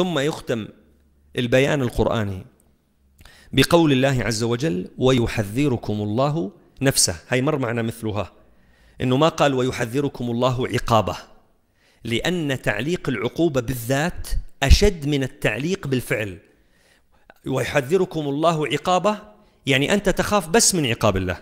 ثم يختم البيان القرآني بقول الله عز وجل ويحذركم الله نفسه. هاي مر معنا مثلها إنه ما قال ويحذركم الله عقابه. لأن تعليق العقوبة بالذات أشد من التعليق بالفعل. ويحذركم الله عقابه يعني أنت تخاف بس من عقاب الله.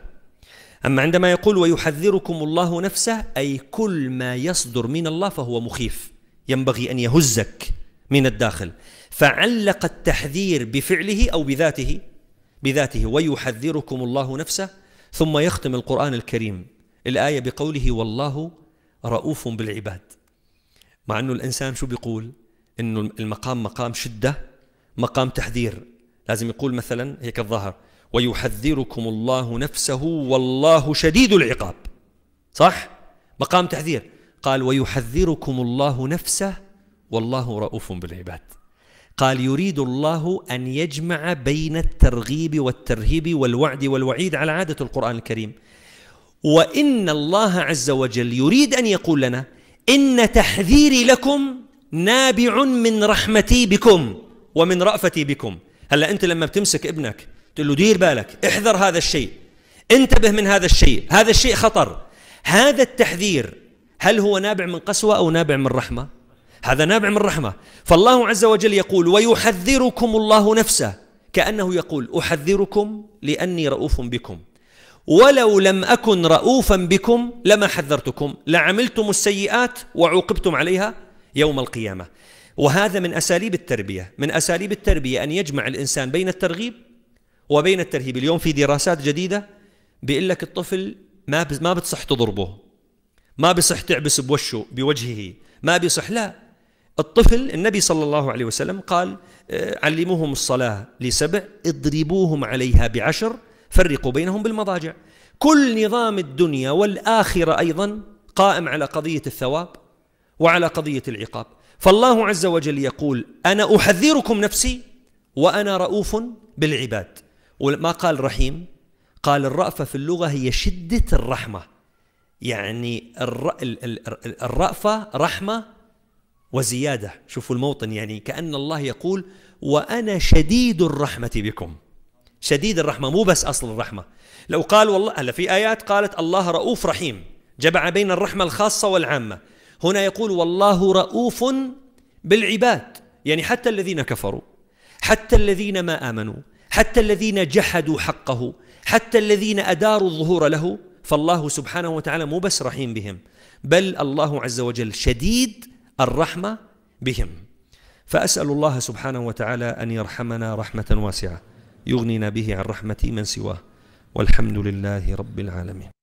أما عندما يقول ويحذركم الله نفسه أي كل ما يصدر من الله فهو مخيف ينبغي أن يهزك. من الداخل. فعلق التحذير بفعله أو بذاته بذاته ويحذركم الله نفسه ثم يختم القرآن الكريم. الآية بقوله والله رؤوف بالعباد. مع أنه الإنسان شو بيقول؟ إنه المقام مقام شدة مقام تحذير. لازم يقول مثلا هيك الظاهر ويحذركم الله نفسه والله شديد العقاب. صح؟ مقام تحذير. قال ويحذركم الله نفسه والله رؤوف بالعباد. قال يريد الله أن يجمع بين الترغيب والترهيب والوعد والوعيد على عادة القرآن الكريم. وإن الله عز وجل يريد أن يقول لنا إن تحذيري لكم نابع من رحمتي بكم ومن رأفتي بكم. هلا أنت لما بتمسك ابنك تقول له دير بالك احذر هذا الشيء انتبه من هذا الشيء هذا الشيء خطر. هذا التحذير هل هو نابع من قسوة أو نابع من رحمة؟ هذا نابع من رحمة. فالله عز وجل يقول ويحذركم الله نفسه. كأنه يقول أحذركم لأني رؤوف بكم. ولو لم أكن رؤوفا بكم لما حذرتكم. لعملتم السيئات وعوقبتم عليها يوم القيامة. وهذا من أساليب التربية. من أساليب التربية أن يجمع الإنسان بين الترغيب وبين الترهيب. اليوم في دراسات جديدة بيقول لك الطفل ما ما بتصح تضربه. ما بصح تعبس بوشه بوجهه. ما بيصح لا. الطفل النبي صلى الله عليه وسلم قال آه، علموهم الصلاة لسبع اضربوهم عليها بعشر فرقوا بينهم بالمضاجع. كل نظام الدنيا والآخرة أيضا قائم على قضية الثواب وعلى قضية العقاب. فالله عز وجل يقول أنا أحذركم نفسي وأنا رؤوف بالعباد. وما قال رحيم؟ قال الرأفة في اللغة هي شدة الرحمة. يعني الرأفة رحمة وزيادة. شوفوا الموطن يعني كأن الله يقول وأنا شديد الرحمة بكم. شديد الرحمة مو بس أصل الرحمة. لو قال والله هلا في آيات قالت الله رؤوف رحيم جمع بين الرحمة الخاصة والعامة. هنا يقول والله رؤوف بالعباد يعني حتى الذين كفروا حتى الذين ما آمنوا حتى الذين جحدوا حقه حتى الذين أداروا الظهور له. فالله سبحانه وتعالى مو بس رحيم بهم بل الله عز وجل شديد الرحمة بهم. فأسأل الله سبحانه وتعالى أن يرحمنا رحمة واسعة يغنينا به عن رحمة من سواه. والحمد لله رب العالمين.